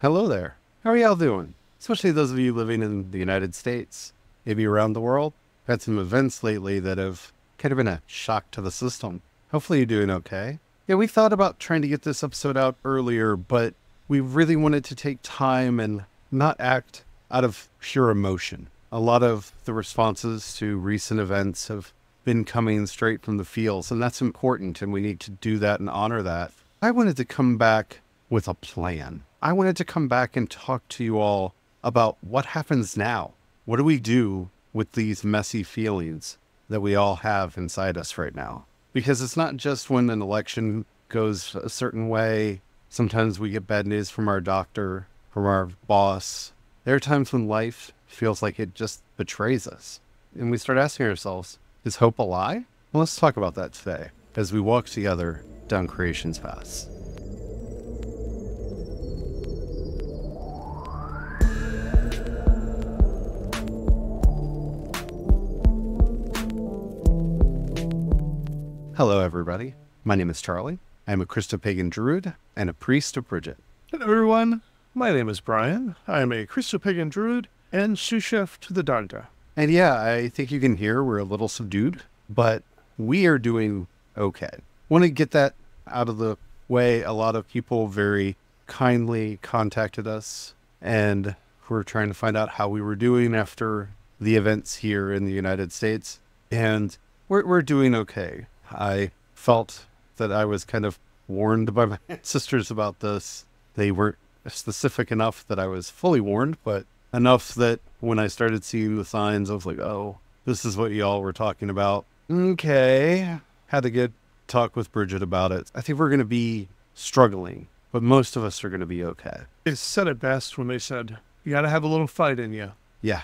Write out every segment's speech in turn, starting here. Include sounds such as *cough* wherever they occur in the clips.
Hello there. How are y'all doing? Especially those of you living in the United States, maybe around the world. Had some events lately that have kind of been a shock to the system. Hopefully you're doing okay. Yeah, we thought about trying to get this episode out earlier, but we really wanted to take time and not act out of pure emotion. A lot of the responses to recent events have been coming straight from the fields, and that's important, and we need to do that and honor that. I wanted to come back with a plan. I wanted to come back and talk to you all about what happens now. What do we do with these messy feelings that we all have inside us right now? Because it's not just when an election goes a certain way. Sometimes we get bad news from our doctor, from our boss. There are times when life feels like it just betrays us. And we start asking ourselves, is hope a lie? Well, let's talk about that today as we walk together down creation's path. Hello, everybody. My name is Charlie. I'm a Christopagan druid and a priest of Bridget. Hello, everyone. My name is Brian. I am a Christopagan druid and sous chef to the Dagda. And yeah, I think you can hear we're a little subdued, but we are doing okay. Want to get that out of the way. A lot of people very kindly contacted us and were trying to find out how we were doing after the events here in the United States. And we're, we're doing okay. I felt that I was kind of warned by my *laughs* ancestors about this. They weren't specific enough that I was fully warned, but enough that when I started seeing the signs, I was like, oh, this is what y'all were talking about. Okay. Had a good talk with Bridget about it. I think we're going to be struggling, but most of us are going to be okay. They said it best when they said, you got to have a little fight in you. Yeah.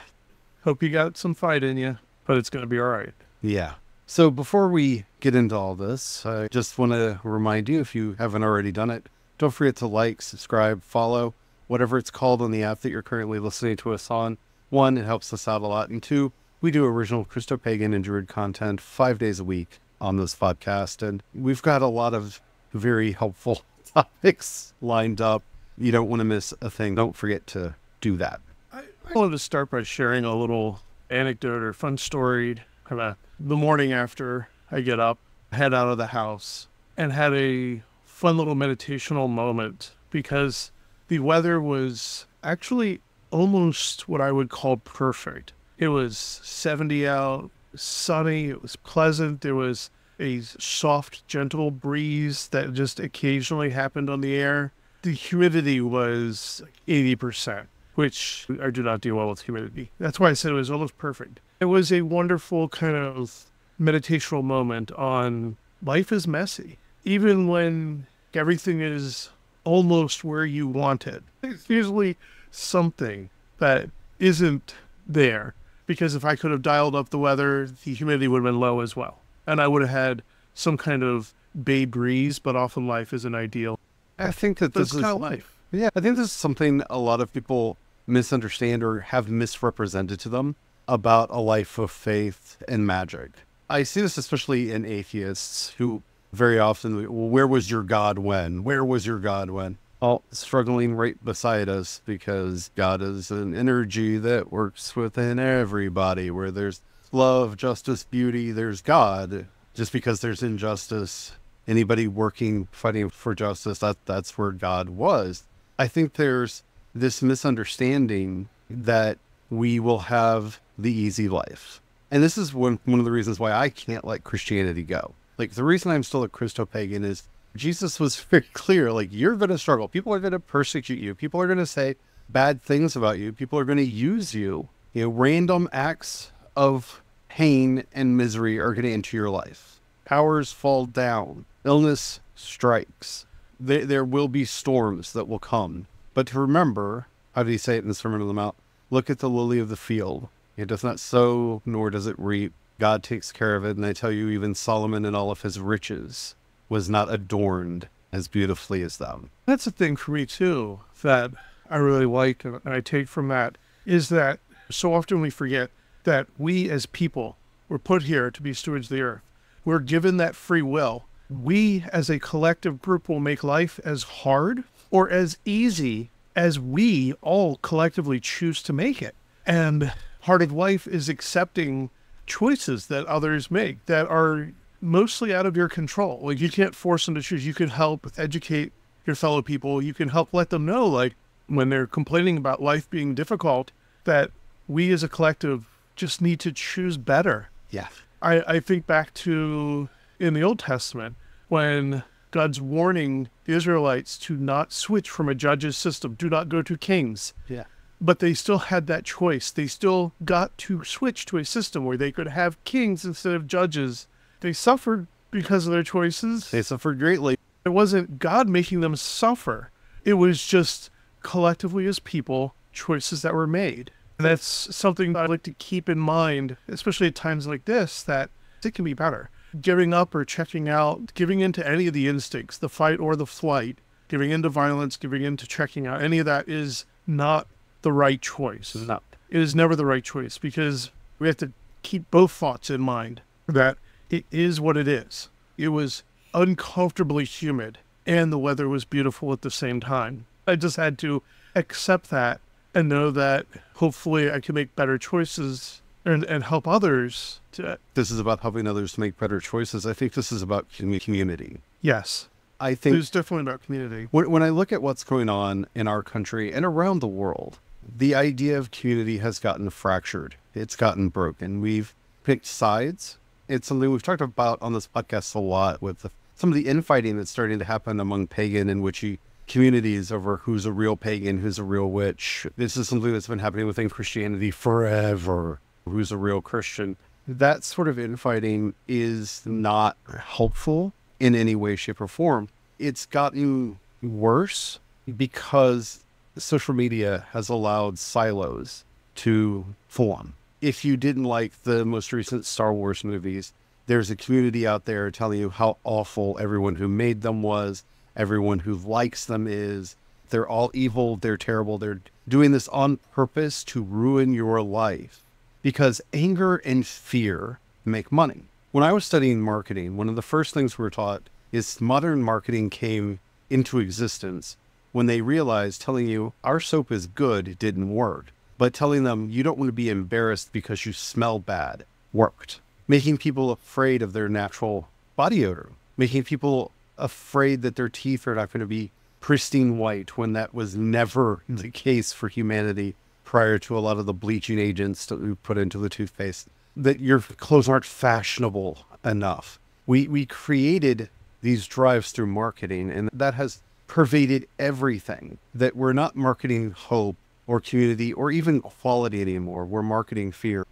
Hope you got some fight in you, but it's going to be all right. Yeah. So before we get into all this, I just want to remind you if you haven't already done it, don't forget to like, subscribe, follow, whatever it's called on the app that you're currently listening to us on. One, it helps us out a lot. And two, we do original Christopagan and Druid content five days a week on this podcast. And we've got a lot of very helpful *laughs* topics lined up. You don't want to miss a thing. Don't forget to do that. I, I wanted to start by sharing a little anecdote or fun story kind of the morning after I get up, head out of the house, and had a fun little meditational moment because the weather was actually almost what I would call perfect. It was 70 out, sunny, it was pleasant, there was a soft, gentle breeze that just occasionally happened on the air. The humidity was 80%, which I do not deal well with humidity. That's why I said it was almost perfect. It was a wonderful kind of meditational moment on life is messy. Even when everything is almost where you want it, there's usually something that isn't there. Because if I could have dialed up the weather, the humidity would have been low as well. And I would have had some kind of bay breeze, but often life isn't ideal. I think that this is of life. Yeah, I think this is something a lot of people misunderstand or have misrepresented to them about a life of faith and magic. I see this especially in atheists who very often, well, where was your God when? Where was your God when? All struggling right beside us because God is an energy that works within everybody. Where there's love, justice, beauty, there's God. Just because there's injustice, anybody working, fighting for justice, that, that's where God was. I think there's this misunderstanding that we will have the easy life. And this is one, one of the reasons why I can't let Christianity go. Like, the reason I'm still a Christo pagan is Jesus was *laughs* very clear like, you're going to struggle. People are going to persecute you. People are going to say bad things about you. People are going to use you. You know, random acts of pain and misery are going to enter your life. Powers fall down, illness strikes. There, there will be storms that will come. But to remember, how did he say it in the Sermon on the Mount? Look at the lily of the field. It does not sow, nor does it reap. God takes care of it. And I tell you, even Solomon in all of his riches was not adorned as beautifully as them. That's the thing for me too that I really like and I take from that is that so often we forget that we as people were put here to be stewards of the earth. We're given that free will. We as a collective group will make life as hard or as easy as we all collectively choose to make it. And part of life is accepting choices that others make that are mostly out of your control. Like you can't force them to choose. You can help educate your fellow people. You can help let them know, like when they're complaining about life being difficult, that we as a collective just need to choose better. Yeah. I, I think back to in the Old Testament when God's warning the Israelites to not switch from a judge's system, do not go to kings. Yeah. But they still had that choice. They still got to switch to a system where they could have kings instead of judges. They suffered because of their choices. They suffered greatly. It wasn't God making them suffer. It was just collectively as people, choices that were made. And that's something I like to keep in mind, especially at times like this, that it can be better. Giving up or checking out, giving into any of the instincts, the fight or the flight, giving into violence, giving into checking out, any of that is not the right choice. No. It is never the right choice because we have to keep both thoughts in mind that it is what it is. It was uncomfortably humid and the weather was beautiful at the same time. I just had to accept that and know that hopefully I can make better choices and, and help others to, This is about helping others to make better choices. I think this is about community. yes, I think it's definitely about community. when, when I look at what's going on in our country and around the world, the idea of community has gotten fractured. It's gotten broken. We've picked sides. It's something we've talked about on this podcast a lot with the, some of the infighting that's starting to happen among pagan and witchy communities over who's a real pagan, who's a real witch. This is something that's been happening within Christianity forever. Who's a real Christian? That sort of infighting is not helpful in any way, shape, or form. It's gotten worse because social media has allowed silos to form. If you didn't like the most recent Star Wars movies, there's a community out there telling you how awful everyone who made them was, everyone who likes them is. They're all evil, they're terrible, they're doing this on purpose to ruin your life because anger and fear make money. When I was studying marketing, one of the first things we were taught is modern marketing came into existence when they realized telling you our soap is good didn't work, but telling them you don't want to be embarrassed because you smell bad worked. Making people afraid of their natural body odor, making people afraid that their teeth are not going to be pristine white when that was never *laughs* the case for humanity prior to a lot of the bleaching agents that we put into the toothpaste, that your clothes aren't fashionable enough. We, we created these drives through marketing, and that has pervaded everything. That we're not marketing hope or community or even quality anymore. We're marketing fear.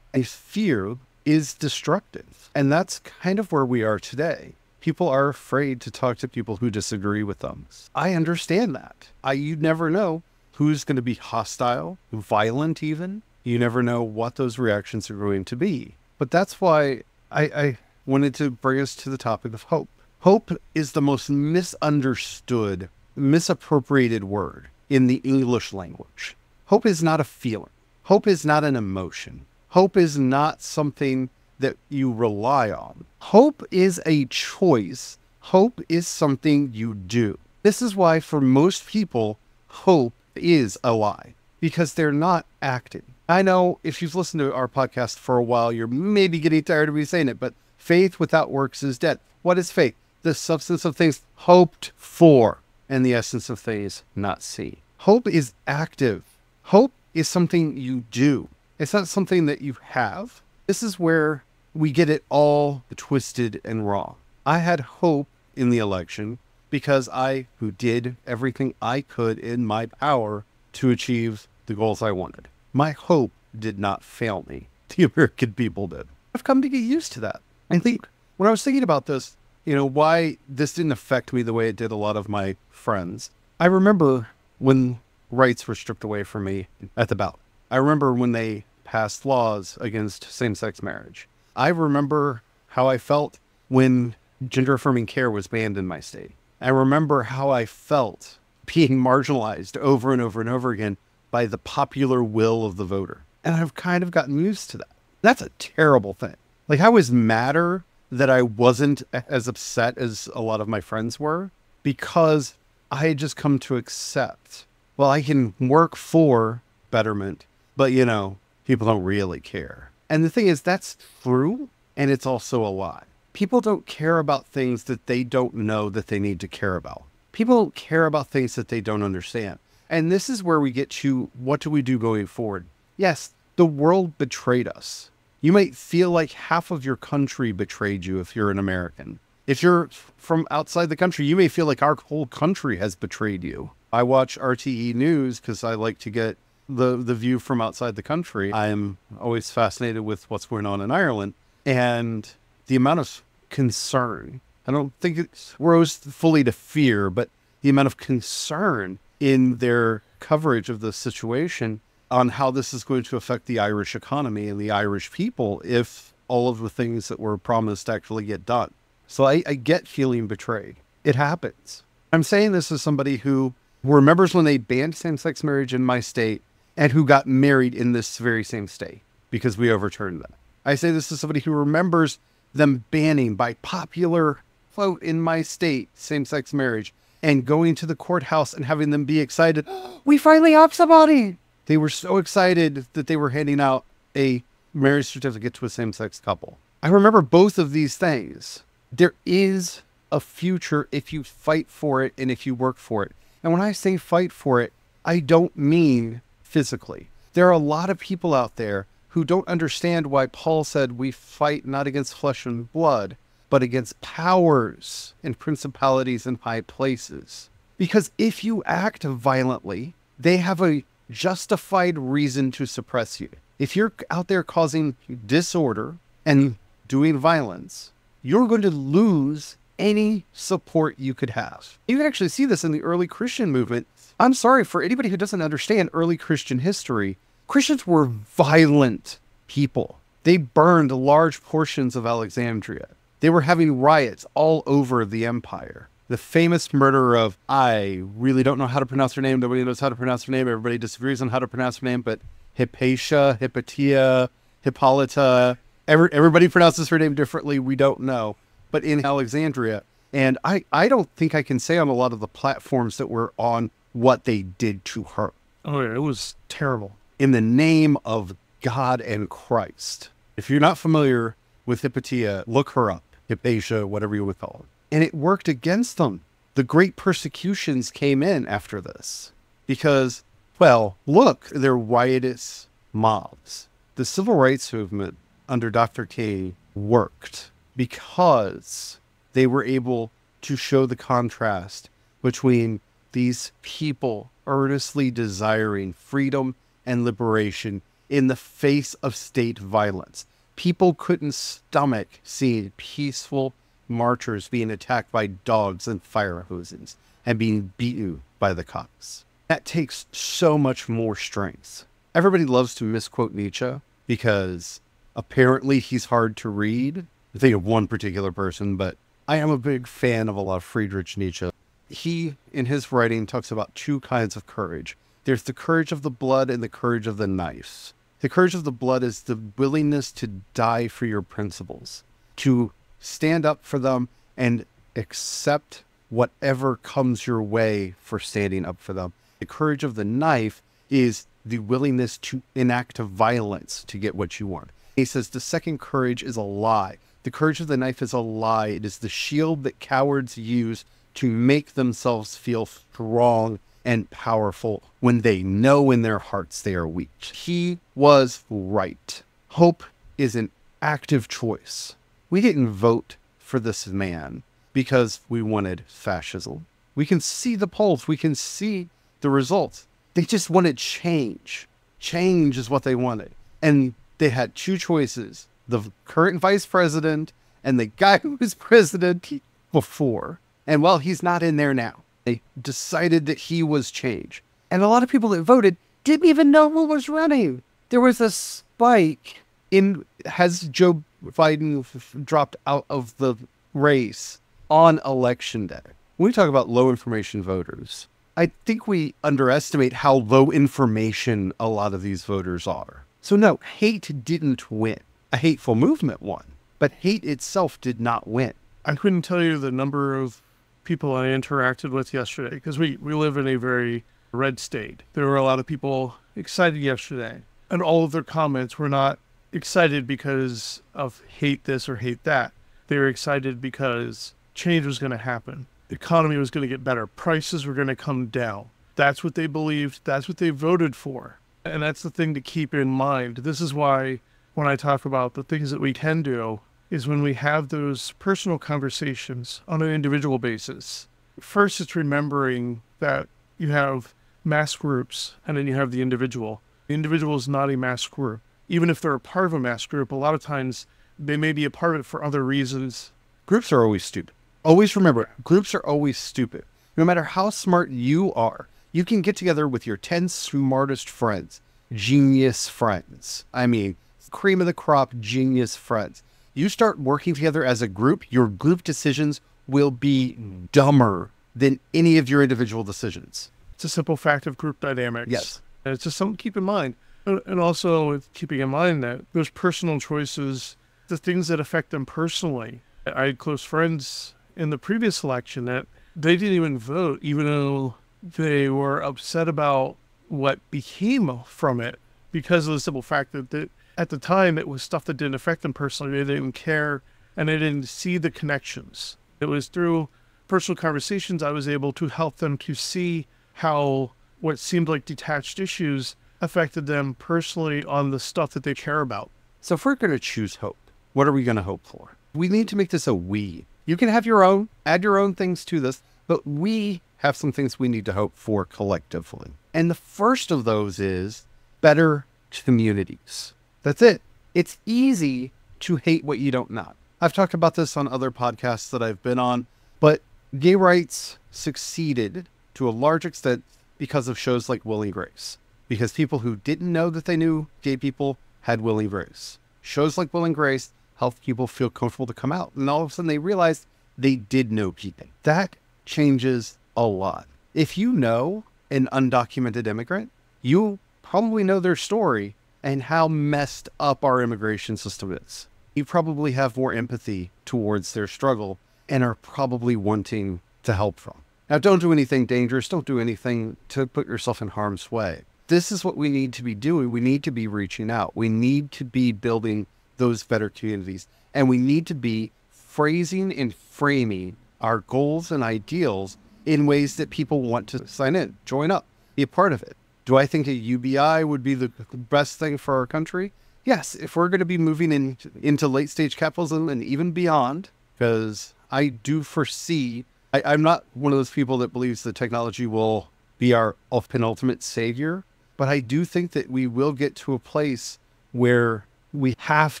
And fear is destructive. And that's kind of where we are today. People are afraid to talk to people who disagree with them. I understand that. I you never know who's going to be hostile, violent even. You never know what those reactions are going to be. But that's why I, I wanted to bring us to the topic of hope. Hope is the most misunderstood, misappropriated word in the English language. Hope is not a feeling. Hope is not an emotion. Hope is not something that you rely on. Hope is a choice. Hope is something you do. This is why, for most people, hope is a lie because they're not acting. I know if you've listened to our podcast for a while, you're maybe getting tired of me saying it, but faith without works is dead. What is faith? The substance of things hoped for and the essence of things not seen. Hope is active. Hope is something you do. It's not something that you have. This is where we get it all twisted and wrong. I had hope in the election because I, who did everything I could in my power to achieve the goals I wanted. My hope did not fail me. *laughs* The American people did. I've come to get used to that. I think when I was thinking about this, you know, why this didn't affect me the way it did a lot of my friends. I remember when rights were stripped away from me at the ballot. I remember when they passed laws against same sex marriage. I remember how I felt when gender affirming care was banned in my state. I remember how I felt being *laughs* marginalized over and over and over again by the popular will of the voter. And I've kind of gotten used to that. That's a terrible thing. Like, I was madder that I wasn't as upset as a lot of my friends were because I had just come to accept well, I can work for betterment, but you know, people don't really care. And the thing is, that's true, and it's also a lie. People don't care about things that they don't know that they need to care about. People don't care about things that they don't understand. And this is where we get to what do we do going forward? Yes, the world betrayed us. You might feel like half of your country betrayed you if you're an American. If you're from outside the country, you may feel like our whole country has betrayed you. I watch RTE News because I like to get the, the view from outside the country. I'm always fascinated with what's going on in Ireland and the amount of concern. I don't think it rose fully to fear, but the amount of concern in their coverage of the situation on how this is going to affect the Irish economy and the Irish people if all of the things that were promised actually get done. So I, I get feeling betrayed. It happens. I'm saying this as somebody who remembers when they banned same sex marriage in my state and who got married in this very same state because we overturned that. I say this as somebody who remembers them banning by popular vote in my state same sex marriage and going to the courthouse and having them be excited. *gasps* we finally have somebody. They were so excited that they were handing out a marriage certificate to a same sex couple. I remember both of these things there is a future if you fight for it and if you work for it. And when I say fight for it, I don't mean physically. There are a lot of people out there who don't understand why Paul said we fight not against flesh and blood, but against powers and principalities in high places. Because if you act violently, they have a justified reason to suppress you. If you're out there causing disorder and doing violence, you're going to lose any support you could have. You can actually see this in the early Christian movement. I'm sorry for anybody who doesn't understand early Christian history. Christians were violent people. They burned large portions of Alexandria. They were having riots all over the empire. The famous murderer of, I really don't know how to pronounce her name. Nobody knows how to pronounce her name. Everybody disagrees on how to pronounce her name, but Hypatia, Hypatia, Hippolyta, Every, everybody pronounces her name differently. We don't know. But in Alexandria, and I, I don't think I can say on a lot of the platforms that were on what they did to her. Oh, yeah, it was terrible. In the name of God and Christ. If you're not familiar with Hypatia, look her up. Hypatia, whatever you would call it. And it worked against them. The great persecutions came in after this because, well, look, they're riotous mobs. The civil rights movement under Dr. King worked because they were able to show the contrast between these people earnestly desiring freedom and liberation in the face of state violence. People couldn't stomach seeing peaceful marchers being attacked by dogs and fire hoses and being beaten by the cops. That takes so much more strength. Everybody loves to misquote Nietzsche because Apparently, he's hard to read. I think of one particular person, but I am a big fan of a lot of Friedrich Nietzsche. He, in his writing, talks about two kinds of courage there's the courage of the blood and the courage of the knife. The courage of the blood is the willingness to die for your principles, to stand up for them and accept whatever comes your way for standing up for them. The courage of the knife is the willingness to enact violence to get what you want. He says the second courage is a lie. The courage of the knife is a lie. It is the shield that cowards use to make themselves feel strong and powerful when they know in their hearts they are weak. He was right. Hope is an active choice. We didn't vote for this man because we wanted fascism. We can see the polls, we can see the results. They just wanted change. Change is what they wanted. And they had two choices the current vice president and the guy who was president before. And well, he's not in there now. They decided that he was change. And a lot of people that voted didn't even know who was running. There was a spike in has Joe Biden dropped out of the race on election day. When we talk about low information voters, I think we underestimate how low information a lot of these voters are. So, no, hate didn't win. A hateful movement won, but hate itself did not win. I couldn't tell you the number of people I interacted with yesterday because we, we live in a very red state. There were a lot of people excited yesterday, and all of their comments were not excited because of hate this or hate that. They were excited because change was going to happen. The economy was going to get better. Prices were going to come down. That's what they believed. That's what they voted for. And that's the thing to keep in mind. This is why when I talk about the things that we can do is when we have those personal conversations on an individual basis. First, it's remembering that you have mass groups and then you have the individual. The individual is not a mass group. Even if they're a part of a mass group, a lot of times they may be a part of it for other reasons. Groups are always stupid. Always remember, groups are always stupid. No matter how smart you are, you can get together with your 10 smartest friends, genius friends. I mean, cream of the crop, genius friends. You start working together as a group, your group decisions will be dumber than any of your individual decisions. It's a simple fact of group dynamics. Yes. And it's just something to keep in mind. And also keeping in mind that those personal choices, the things that affect them personally. I had close friends in the previous election that they didn't even vote, even though they were upset about what became from it because of the simple fact that, that at the time it was stuff that didn't affect them personally. They didn't care and they didn't see the connections. It was through personal conversations I was able to help them to see how what seemed like detached issues affected them personally on the stuff that they care about. So if we're going to choose hope, what are we going to hope for? We need to make this a we. You can have your own, add your own things to this, but we have some things we need to hope for collectively. And the first of those is better communities. That's it. It's easy to hate what you don't know. I've talked about this on other podcasts that I've been on, but gay rights succeeded to a large extent because of shows like Will and Grace. Because people who didn't know that they knew gay people had Will and Grace. Shows like Will and Grace helped people feel comfortable to come out. And all of a sudden they realized they did know people. That changes a lot. If you know an undocumented immigrant, you probably know their story and how messed up our immigration system is. You probably have more empathy towards their struggle and are probably wanting to help them. Now, don't do anything dangerous. Don't do anything to put yourself in harm's way. This is what we need to be doing. We need to be reaching out. We need to be building those better communities. And we need to be phrasing and framing our goals and ideals in ways that people want to sign in, join up, be a part of it. Do I think a UBI would be the best thing for our country? Yes, if we're going to be moving in, into late stage capitalism and even beyond, because I do foresee, I, I'm not one of those people that believes that technology will be our penultimate savior, but I do think that we will get to a place where we have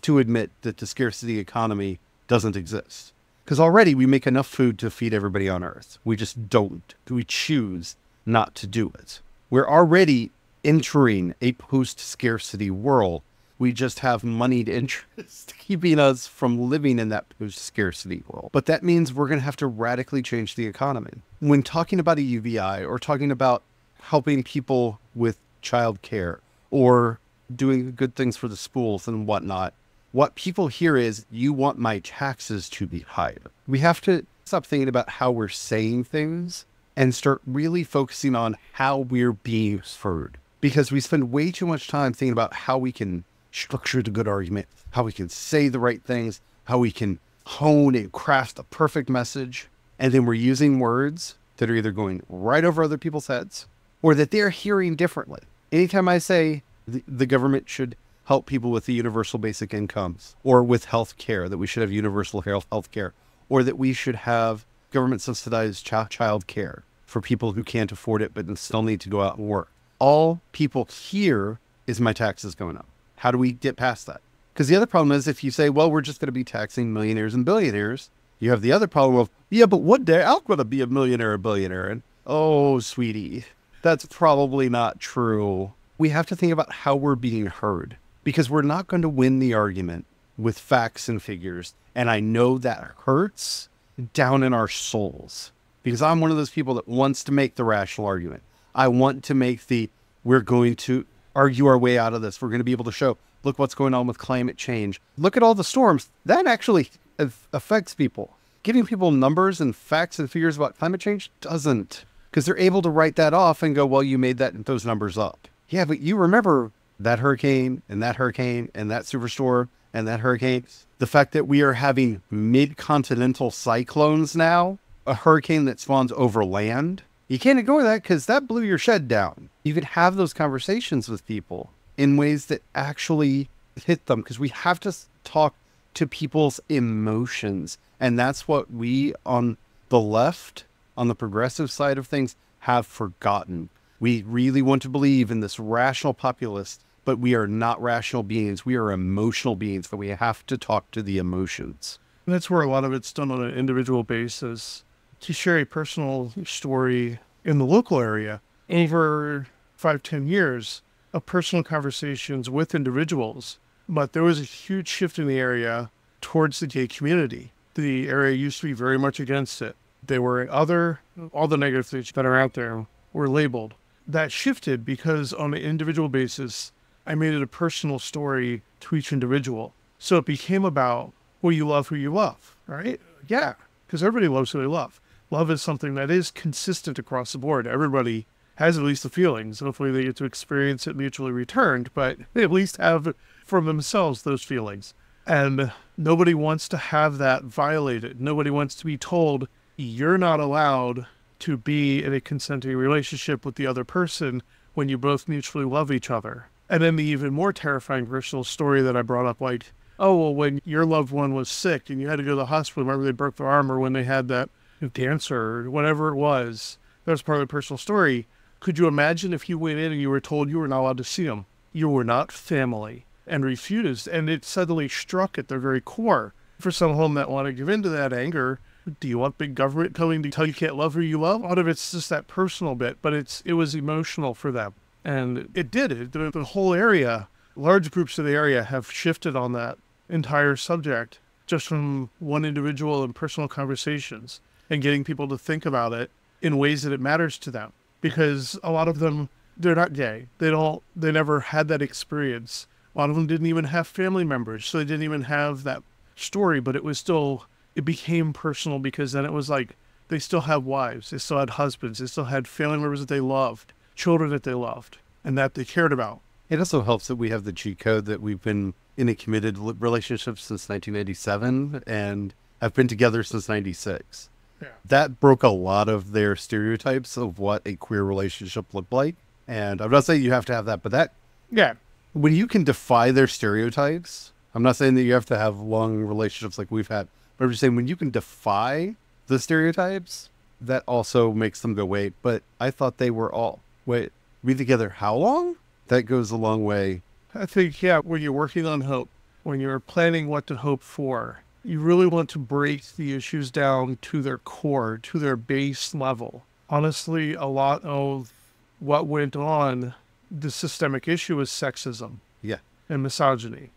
to admit that the scarcity economy doesn't exist. Because already we make enough food to feed everybody on Earth. We just don't. We choose not to do it. We're already entering a post scarcity world. We just have moneyed interest *laughs* keeping us from living in that post scarcity world. But that means we're going to have to radically change the economy. When talking about a UBI or talking about helping people with childcare or doing good things for the schools and whatnot, what people hear is, you want my taxes to be higher. We have to stop thinking about how we're saying things and start really focusing on how we're being heard. Because we spend way too much time thinking about how we can structure the good argument, how we can say the right things, how we can hone and craft the perfect message. And then we're using words that are either going right over other people's heads or that they're hearing differently. Anytime I say the, the government should help people with the universal basic incomes or with health care, that we should have universal health care, or that we should have government subsidized ch- child care for people who can't afford it but still need to go out and work. All people hear is my taxes going up. How do we get past that? Because the other problem is if you say, well, we're just going to be taxing millionaires and billionaires, you have the other problem of, yeah, but one day I'm going to be a millionaire or billionaire. And oh, sweetie, that's probably not true. We have to think about how we're being heard because we're not going to win the argument with facts and figures. And I know that hurts down in our souls because I'm one of those people that wants to make the rational argument. I want to make the, we're going to argue our way out of this. We're going to be able to show, look what's going on with climate change. Look at all the storms. That actually affects people. Giving people numbers and facts and figures about climate change doesn't. Because they're able to write that off and go, well, you made that those numbers up. Yeah, but you remember that hurricane and that hurricane and that superstorm and that hurricane. The fact that we are having mid continental cyclones now, a hurricane that spawns over land, you can't ignore that because that blew your shed down. You can have those conversations with people in ways that actually hit them because we have to talk to people's emotions. And that's what we on the left, on the progressive side of things, have forgotten. We really want to believe in this rational populist, but we are not rational beings. We are emotional beings, but we have to talk to the emotions. And that's where a lot of it's done on an individual basis. To share a personal story in the local area over five, ten years of personal conversations with individuals. But there was a huge shift in the area towards the gay community. The area used to be very much against it. There were other, all the negative things that are out there were labeled. That shifted because on an individual basis, I made it a personal story to each individual. So it became about, well, you love who you love, right? Yeah, because everybody loves who they love. Love is something that is consistent across the board. Everybody has at least the feelings. Hopefully, they get to experience it mutually returned, but they at least have for themselves those feelings. And nobody wants to have that violated. Nobody wants to be told, you're not allowed to be in a consenting relationship with the other person when you both mutually love each other. And then the even more terrifying personal story that I brought up, like, oh, well, when your loved one was sick and you had to go to the hospital, remember they broke their arm or when they had that cancer or whatever it was, that was part of the personal story. Could you imagine if you went in and you were told you were not allowed to see them? You were not family and refused. And it suddenly struck at their very core. For some of them that want to give in to that anger, do you want big government coming to tell you can't love who you love? A lot of it's just that personal bit, but it's it was emotional for them. And it did. It, the, the whole area, large groups of the area have shifted on that entire subject just from one individual and personal conversations and getting people to think about it in ways that it matters to them. Because a lot of them, they're not gay. They don't, they never had that experience. A lot of them didn't even have family members, so they didn't even have that story, but it was still, it became personal because then it was like they still had wives, they still had husbands, they still had family members that they loved, children that they loved, and that they cared about. It also helps that we have the cheat code that we've been in a committed relationship since 1987 and have been together since 96. Yeah. That broke a lot of their stereotypes of what a queer relationship looked like. And I'm not saying you have to have that, but that, yeah, when you can defy their stereotypes, I'm not saying that you have to have long relationships like we've had, but I'm just saying when you can defy the stereotypes, that also makes them go, wait, but I thought they were all, wait, be together how long? That goes a long way. I think, yeah, when you're working on hope, when you're planning what to hope for, you really want to break the issues down to their core, to their base level. Honestly, a lot of what went on the systemic issue is sexism. Yeah. And misogyny.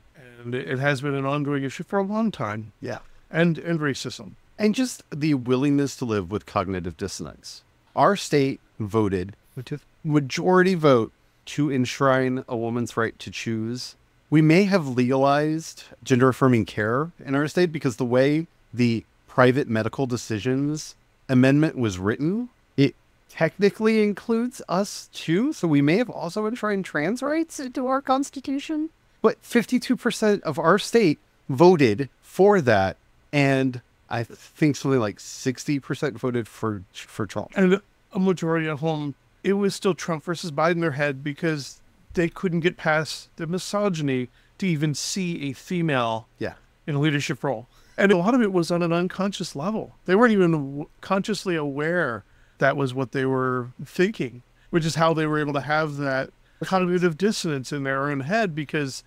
And it has been an ongoing issue for a long time. Yeah. And and racism. And just the willingness to live with cognitive dissonance. Our state voted with majority vote to enshrine a woman's right to choose. We may have legalized gender affirming care in our state because the way the private medical decisions amendment was written it technically includes us too. So we may have also enshrined trans rights into our constitution. But 52% of our state voted for that. And I think something like 60% voted for for Trump. And a majority of them, it was still Trump versus Biden in their head because they couldn't get past the misogyny to even see a female yeah. in a leadership role. And a lot of it was on an unconscious level. They weren't even consciously aware that was what they were thinking, which is how they were able to have that cognitive dissonance in their own head because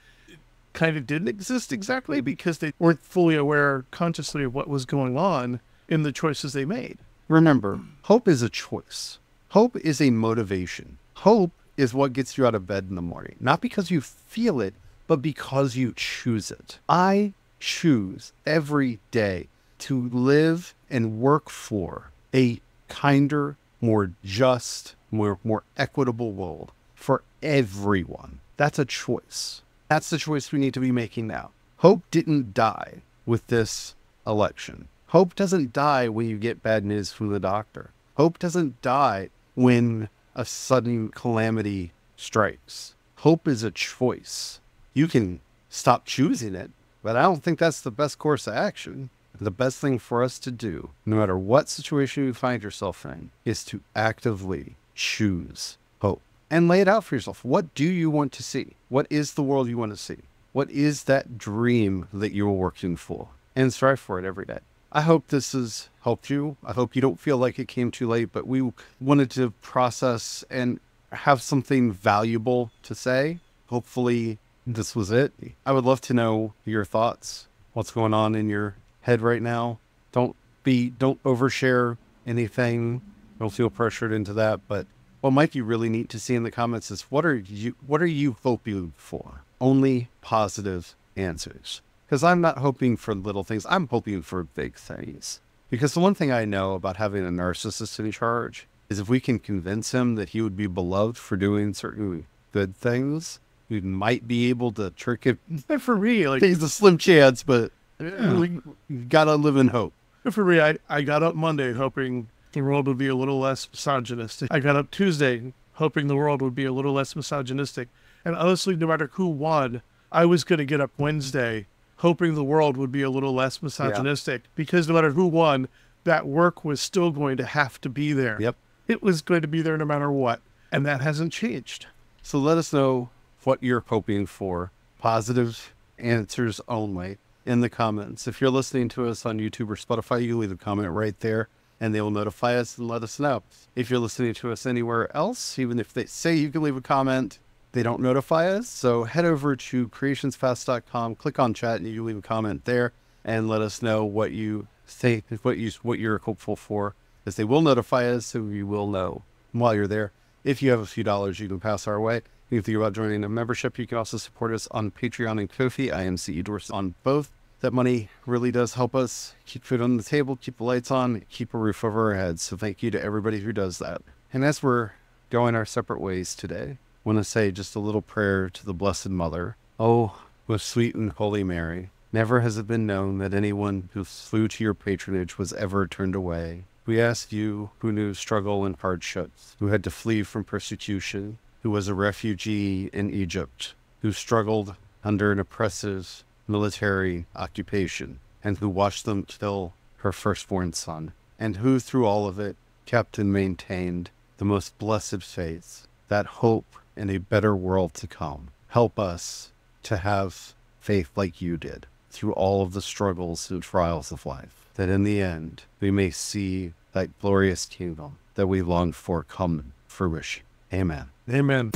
kind of didn't exist exactly because they weren't fully aware consciously of what was going on in the choices they made. Remember, hope is a choice. Hope is a motivation. Hope is what gets you out of bed in the morning, not because you feel it, but because you choose it. I choose every day to live and work for a kinder, more just, more, more equitable world for everyone. That's a choice. That's the choice we need to be making now. Hope didn't die with this election. Hope doesn't die when you get bad news from the doctor. Hope doesn't die when a sudden calamity strikes. Hope is a choice. You can stop choosing it, but I don't think that's the best course of action. The best thing for us to do, no matter what situation you find yourself in, is to actively choose hope and lay it out for yourself. What do you want to see? What is the world you want to see? What is that dream that you're working for? And strive for it every day. I hope this has helped you. I hope you don't feel like it came too late, but we wanted to process and have something valuable to say. Hopefully, this was it. I would love to know your thoughts. What's going on in your head right now? Don't be, don't overshare anything. Don't feel pressured into that. But what might be really neat to see in the comments is what are you, what are you hoping for? Only positive answers. Because I'm not hoping for little things. I'm hoping for big things. Because the one thing I know about having a narcissist in charge is if we can convince him that he would be beloved for doing certain good things, we might be able to trick him. For me, like It's a slim chance, but Yeah. we gotta live in hope. For me, I, I got up Monday hoping the world would be a little less misogynistic. I got up Tuesday hoping the world would be a little less misogynistic. And honestly, no matter who won, I was going to get up Wednesday hoping the world would be a little less misogynistic because no matter who won, that work was still going to have to be there. Yep. It was going to be there no matter what. And that hasn't changed. So let us know what you're hoping for. Positive answers only in the comments. If you're listening to us on YouTube or Spotify, you leave a comment right there and they will notify us and let us know. If you're listening to us anywhere else, even if they say you can leave a comment, they don't notify us. So head over to creationspaths.com, click on chat, and you leave a comment there and let us know what you think, what you what you're hopeful for, as they will notify us, so we will know while you're there. If you have a few dollars, you can pass our way. If you think about joining a membership, you can also support us on Patreon and Ko-fi. I am CE on both. That money really does help us keep food on the table, keep the lights on, keep a roof over our heads. So thank you to everybody who does that. And as we're going our separate ways today, I want to say just a little prayer to the Blessed Mother. Oh, most sweet and holy Mary, never has it been known that anyone who flew to your patronage was ever turned away. We ask you, who knew struggle and hardships, who had to flee from persecution, who was a refugee in Egypt, who struggled under an oppressive military occupation, and who watched them kill her firstborn son, and who, through all of it, kept and maintained the most blessed faith, that hope in a better world to come. Help us to have faith like you did through all of the struggles and trials of life, that in the end we may see that glorious kingdom that we long for come fruition. Amen. Amen.